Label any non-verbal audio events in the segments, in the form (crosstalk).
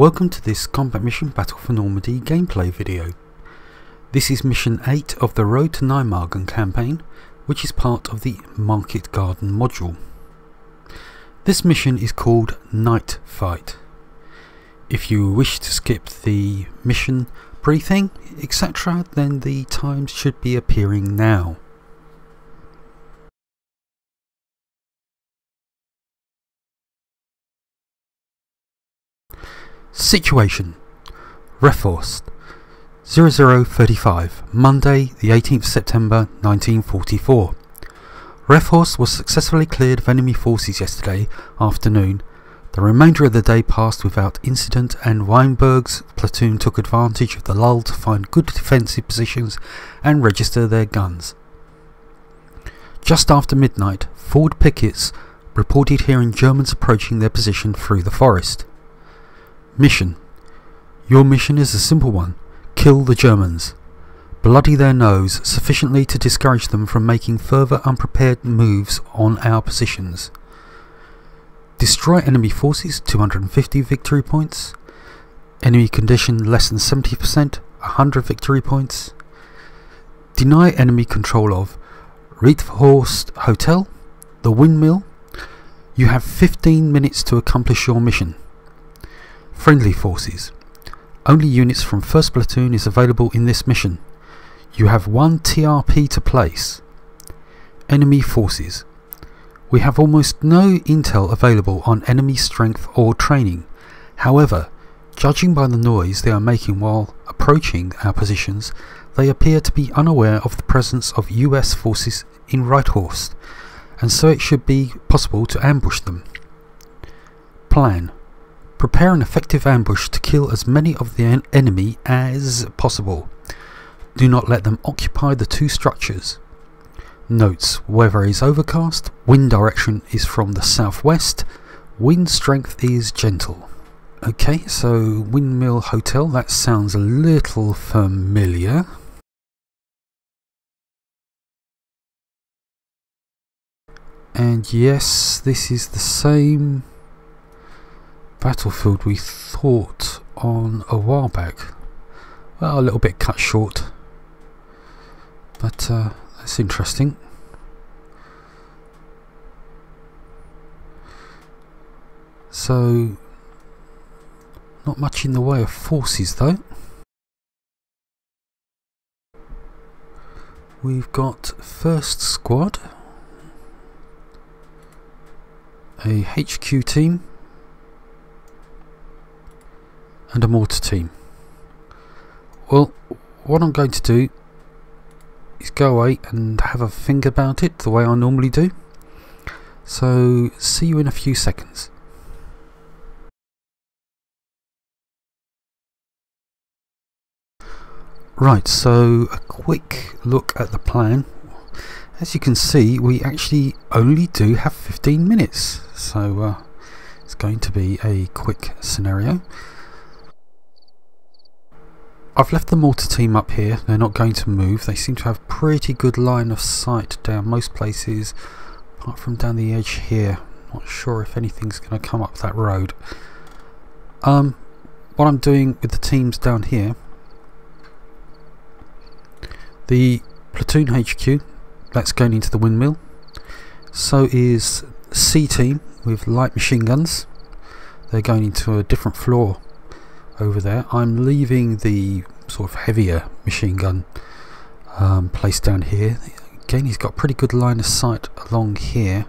Welcome to this Combat Mission Battle for Normandy gameplay video. This is Mission 8 of the Road to Nijmegen campaign, which is part of the Market Garden module. This mission is called Night Fight. If you wish to skip the mission briefing, etc., then the times should be appearing now. Situation Riethorst 0035 Monday the 18th September 1944 Riethorst was successfully cleared of enemy forces yesterday afternoon. The remainder of the day passed without incident and Weinberg's platoon took advantage of the lull to find good defensive positions and register their guns. Just after midnight, forward pickets reported hearing Germans approaching their position through the forest. Mission Your mission is a simple one. Kill the Germans. Bloody their nose sufficiently to discourage them from making further unprepared moves on our positions. Destroy enemy forces 250 victory points. Enemy condition less than 70% 100 victory points. Deny enemy control of Riethorst Hotel, the windmill. You have 15 minutes to accomplish your mission. Friendly forces. Only units from 1st Platoon is available in this mission. You have one TRP to place. Enemy forces. We have almost no intel available on enemy strength or training. However, judging by the noise they are making while approaching our positions, they appear to be unaware of the presence of US forces in Riethorst, and so it should be possible to ambush them. Plan. Prepare an effective ambush to kill as many of the en enemy as possible. Do not let them occupy the two structures. Notes, weather is overcast, wind direction is from the southwest, wind strength is gentle. Okay, so Windmill Hotel, that sounds a little familiar. And yes, this is the same battlefield we thought on a while back. Well, a little bit cut short, but uh, that's interesting. So, not much in the way of forces though. We've got first squad, a HQ team, and a mortar team. Well, what I'm going to do is go away and have a think about it the way I normally do. So, see you in a few seconds. Right, so a quick look at the plan. As you can see, we actually only do have 15 minutes, so uh, it's going to be a quick scenario. I've left the mortar team up here, they're not going to move, they seem to have pretty good line of sight down most places, apart from down the edge here. Not sure if anything's going to come up that road. Um, what I'm doing with the teams down here, the platoon HQ, that's going into the windmill. So is C team with light machine guns. They're going into a different floor over there. I'm leaving the sort of heavier machine gun um, placed down here. Again, he's got pretty good line of sight along here.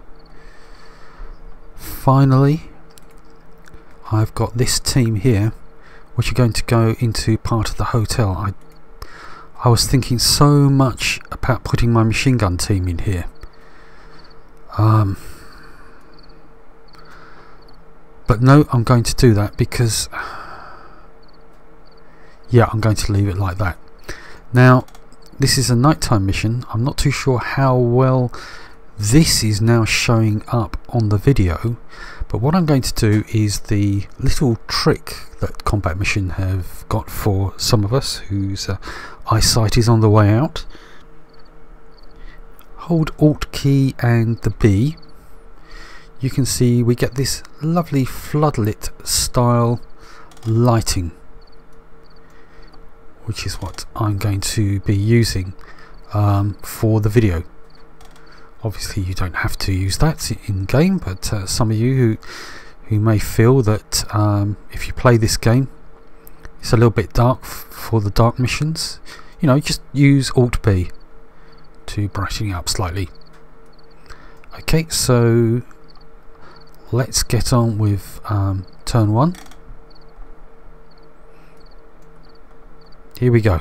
Finally, I've got this team here, which are going to go into part of the hotel. I, I was thinking so much about putting my machine gun team in here. Um, but no, I'm going to do that because yeah, I'm going to leave it like that. Now, this is a nighttime mission. I'm not too sure how well this is now showing up on the video, but what I'm going to do is the little trick that Combat Mission have got for some of us whose uh, eyesight is on the way out. Hold Alt key and the B. You can see we get this lovely floodlit style lighting which is what I'm going to be using um, for the video. Obviously you don't have to use that in game but uh, some of you who who may feel that um, if you play this game it's a little bit dark for the dark missions you know just use alt B to brighten it up slightly. Okay so let's get on with um, turn one here we go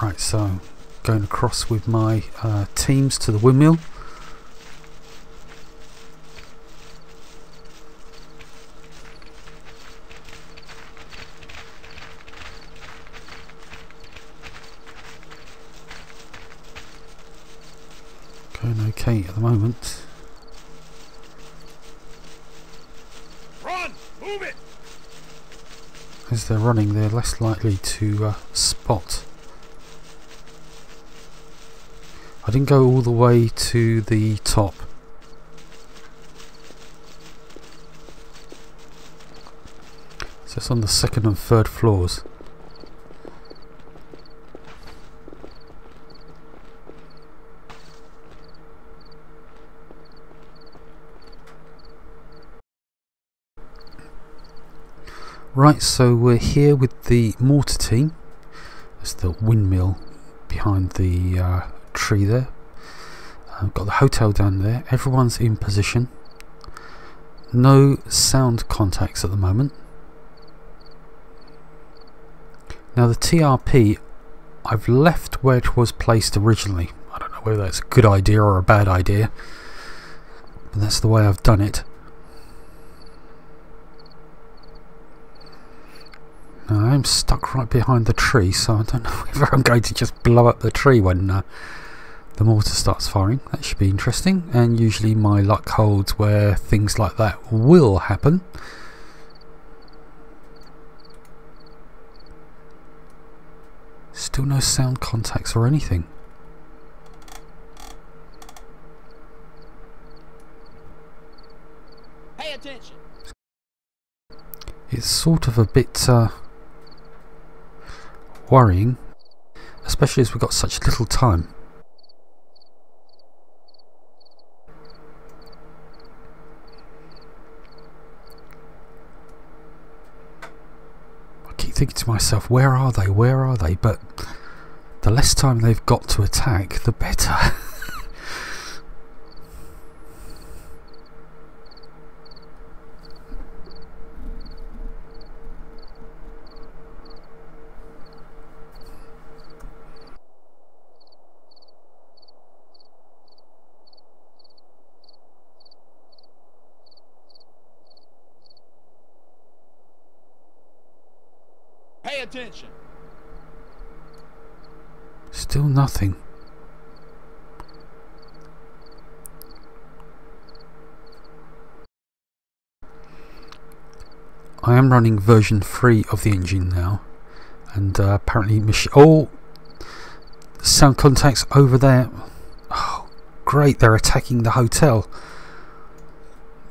Right, so going across with my uh, teams to the windmill. Going okay at the moment. As they're running, they're less likely to uh, spot I didn't go all the way to the top. So it's on the second and third floors. Right, so we're here with the mortar team. There's the windmill behind the uh, tree there. I've got the hotel down there. Everyone's in position. No sound contacts at the moment. Now the TRP, I've left where it was placed originally. I don't know whether that's a good idea or a bad idea. But that's the way I've done it. Now I'm stuck right behind the tree, so I don't (laughs) know whether I'm going to just blow up the tree when uh, the mortar starts firing. That should be interesting. And usually my luck holds where things like that will happen. Still no sound contacts or anything. Pay attention. It's sort of a bit uh, worrying, especially as we've got such little time. I keep thinking to myself, where are they? Where are they? But the less time they've got to attack, the better. (laughs) attention. Still nothing. I am running version 3 of the engine now and uh, apparently oh sound contacts over there oh great they're attacking the hotel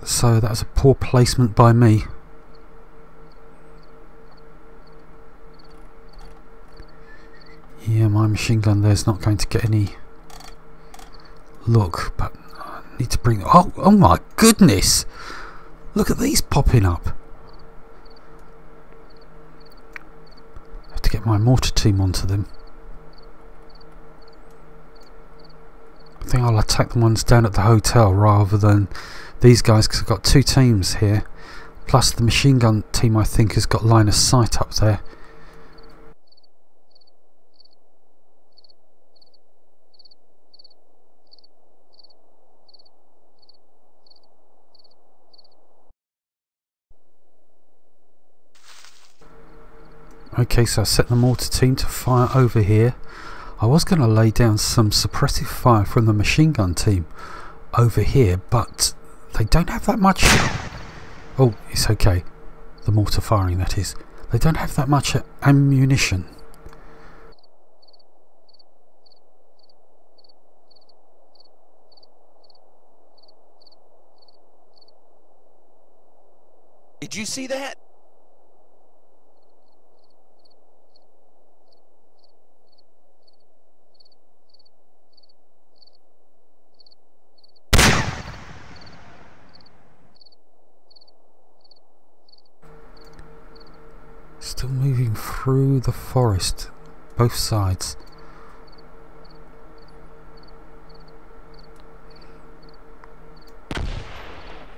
so that was a poor placement by me my machine gun there's not going to get any look, but I need to bring... Oh, oh my goodness! Look at these popping up. I have to get my mortar team onto them. I think I'll attack the ones down at the hotel rather than these guys because I've got two teams here. Plus the machine gun team I think has got line of sight up there. Okay, so I set the mortar team to fire over here. I was going to lay down some suppressive fire from the machine gun team over here, but they don't have that much... (laughs) Oh, it's okay. The mortar firing, that is. They don't have that much ammunition. Did you see that? Through the forest, both sides.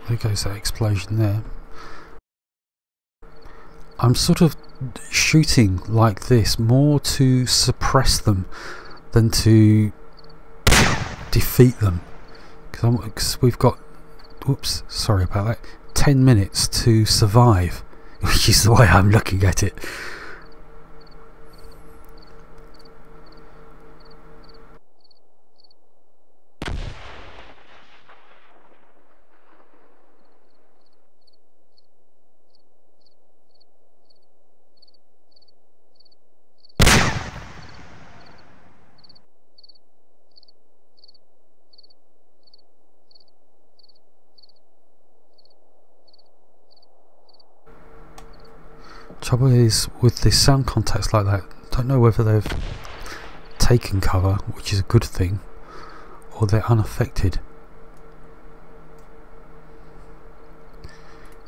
There goes that explosion there. I'm sort of shooting like this more to suppress them than to defeat them. Because we've got, oops, sorry about that, 10 minutes to survive, (laughs) which is the way I'm looking at it. Trouble is, with the sound contacts like that, don't know whether they've taken cover, which is a good thing, or they're unaffected.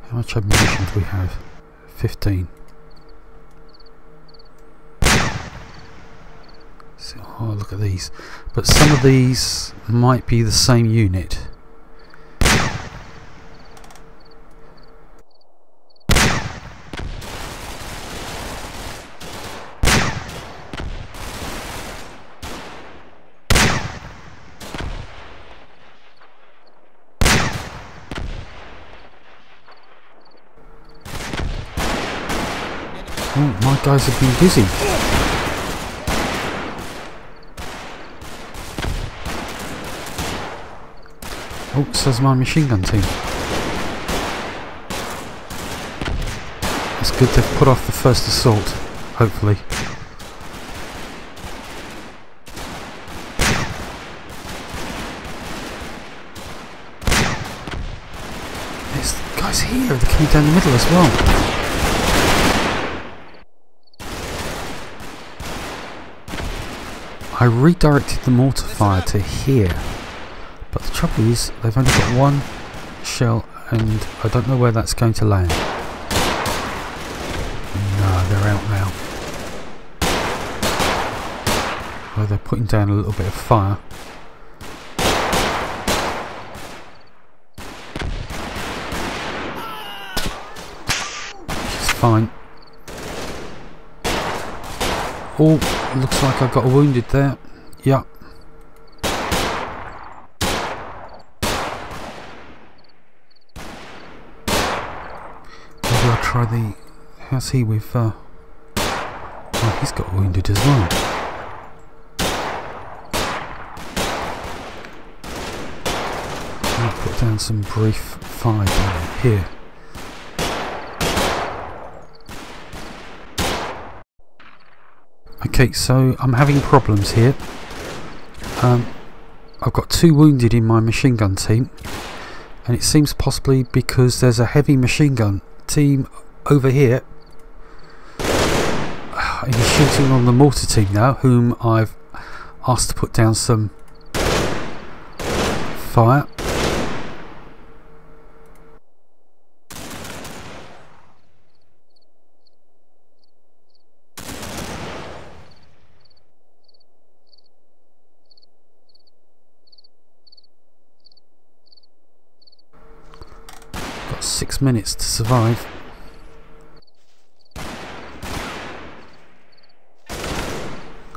How much ammunition do we have? 15. So, oh, look at these. But some of these might be the same unit. Oh, my guys have been busy. Oh, says my machine gun team. It's good they've put off the first assault, hopefully. There's guys here, they're coming down the middle as well. I redirected the mortar fire to here, but the trouble is they've only got one shell and I don't know where that's going to land. No, they're out now. Well, they're putting down a little bit of fire. Which fine. Oh, Looks like I got wounded there. Yeah. Maybe I'll try the... How's he with... Uh, oh, he's got wounded as well. I'll put down some brief fire here. Okay, so I'm having problems here. Um, I've got two wounded in my machine gun team, and it seems possibly because there's a heavy machine gun team over here. And (sighs) he's shooting on the mortar team now, whom I've asked to put down some fire. Minutes to survive.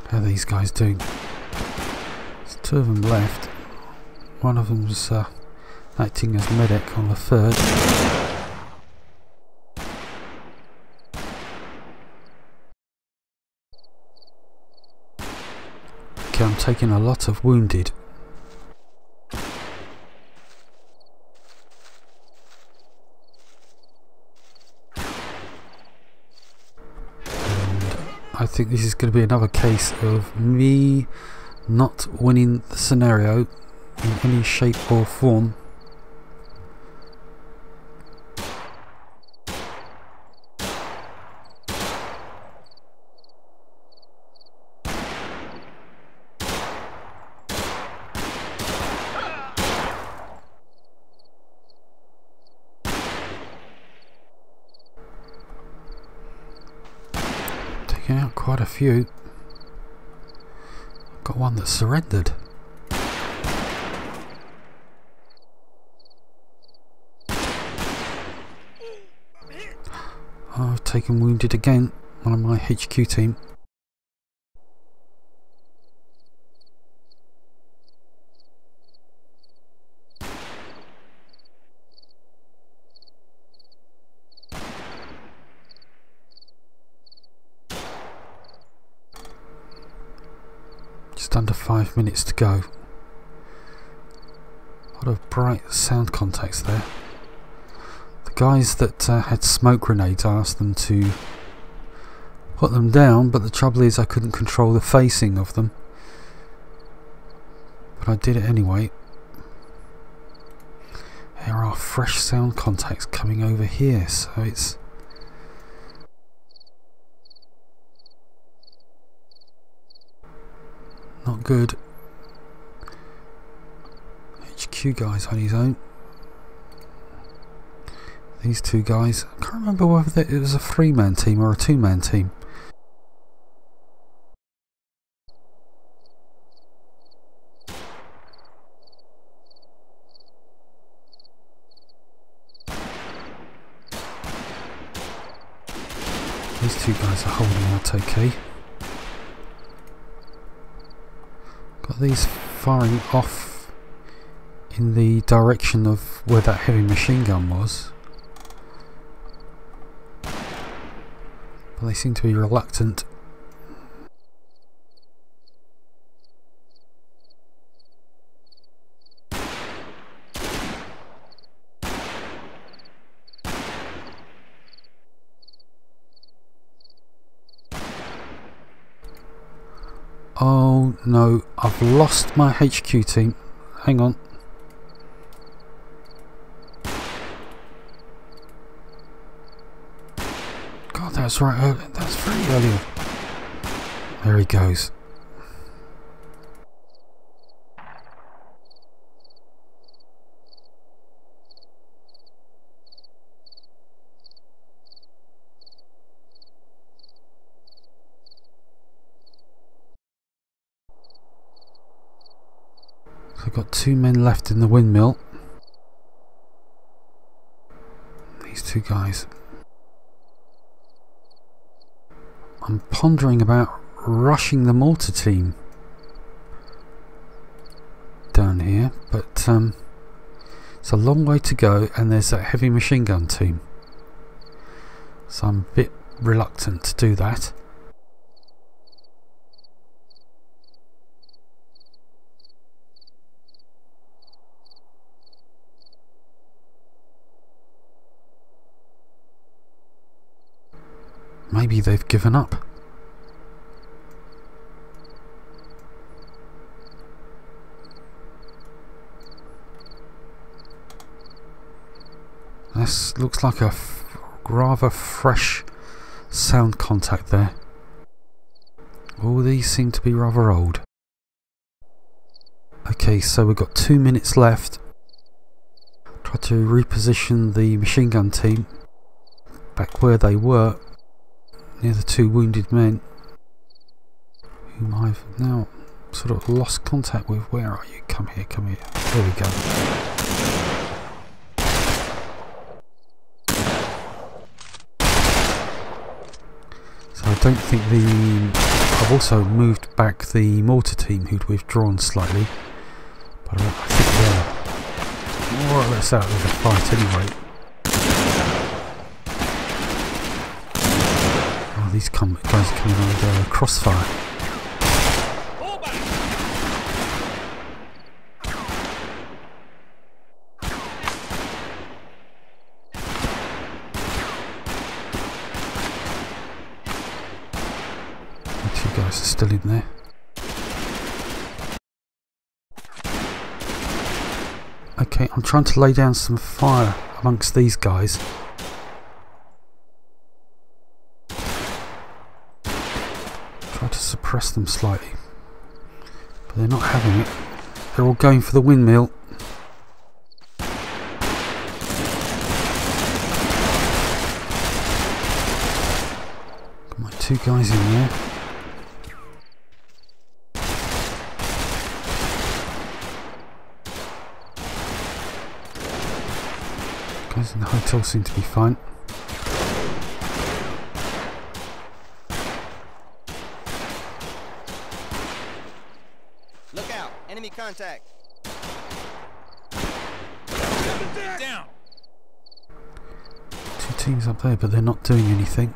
How are these guys doing? There's two of them left. One of them's uh, acting as medic on the third. Okay, I'm taking a lot of wounded. I think this is going to be another case of me not winning the scenario in any shape or form. Quite a few. Got one that surrendered. I've taken wounded again. One of my HQ team. Just under five minutes to go. A lot of bright sound contacts there. The guys that uh, had smoke grenades, I asked them to put them down, but the trouble is I couldn't control the facing of them. But I did it anyway. There are fresh sound contacts coming over here, so it's Not good. HQ guy's on his own. These two guys, I can't remember whether it was a three-man team or a two-man team. These two guys are holding out okay. Got these firing off in the direction of where that heavy machine gun was. But they seem to be reluctant Oh no, I've lost my HQ team. Hang on. God, that's right early. That's very early. There he goes. I've got two men left in the windmill. These two guys. I'm pondering about rushing the mortar team down here, but um, it's a long way to go and there's a heavy machine gun team. So I'm a bit reluctant to do that. Maybe they've given up. This looks like a rather fresh sound contact there. All these seem to be rather old. Okay, so we've got two minutes left. Try to reposition the machine gun team back where they were near the two wounded men whom I've now sort of lost contact with. Where are you? Come here, come here. There we go. So I don't think the... I've also moved back the mortar team who'd withdrawn slightly. But I think they're more or less out of the fight anyway. These come, guys are coming under crossfire. The guys are still in there. Okay, I'm trying to lay down some fire amongst these guys. Suppress them slightly. But they're not having it. They're all going for the windmill. My two guys in there. Guys in the hotel seem to be fine. Look out! Enemy contact! Down. Two teams up there, but they're not doing anything.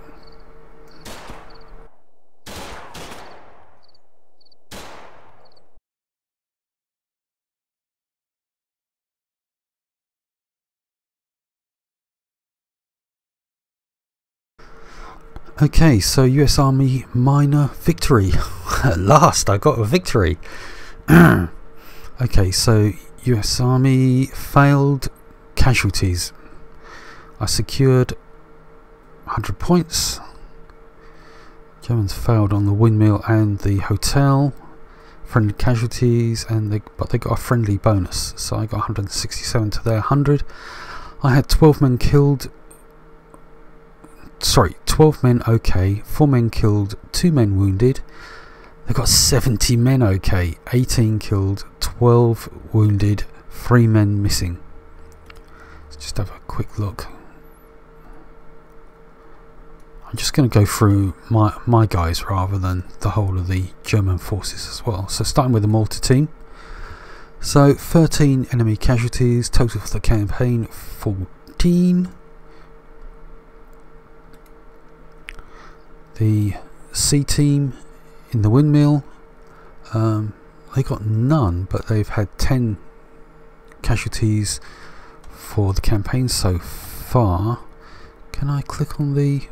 Okay, so US Army minor victory. At (laughs) last, I got a victory. (clears throat) okay, so US Army failed casualties. I secured 100 points. Germans failed on the windmill and the hotel. Friendly casualties, and they but they got a friendly bonus, so I got 167 to their 100. I had 12 men killed. Sorry, 12 men okay, 4 men killed, 2 men wounded. They got 70 men okay, 18 killed, 12 wounded, 3 men missing. Let's just have a quick look. I'm just going to go through my, my guys rather than the whole of the German forces as well. So starting with the mortar team. So 13 enemy casualties, total for the campaign 14. The C team in the windmill, um, they got none, but they've had 10 casualties for the campaign so far. Can I click on the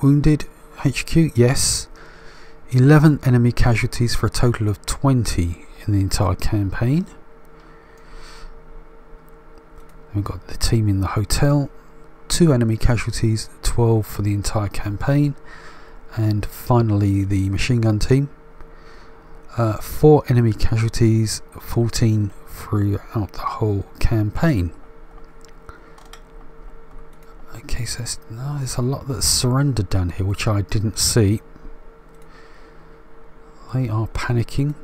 wounded HQ? Yes. 11 enemy casualties for a total of 20 in the entire campaign. We've got the team in the hotel, 2 enemy casualties, 12 for the entire campaign. And finally the machine gun team. Uh, 4 enemy casualties, 14 throughout the whole campaign. Okay, so there's, no, there's a lot that's surrendered down here which I didn't see. They are panicking.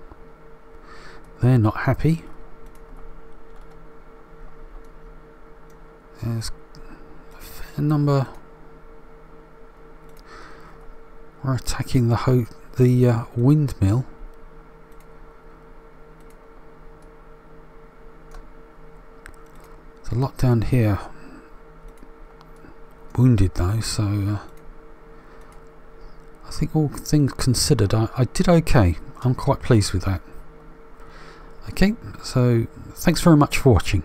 They're not happy. There's a fair number. We're attacking the the uh, windmill. There's a lot down here. Wounded though, so uh, I think all things considered, I, I did okay. I'm quite pleased with that. Okay, so thanks very much for watching.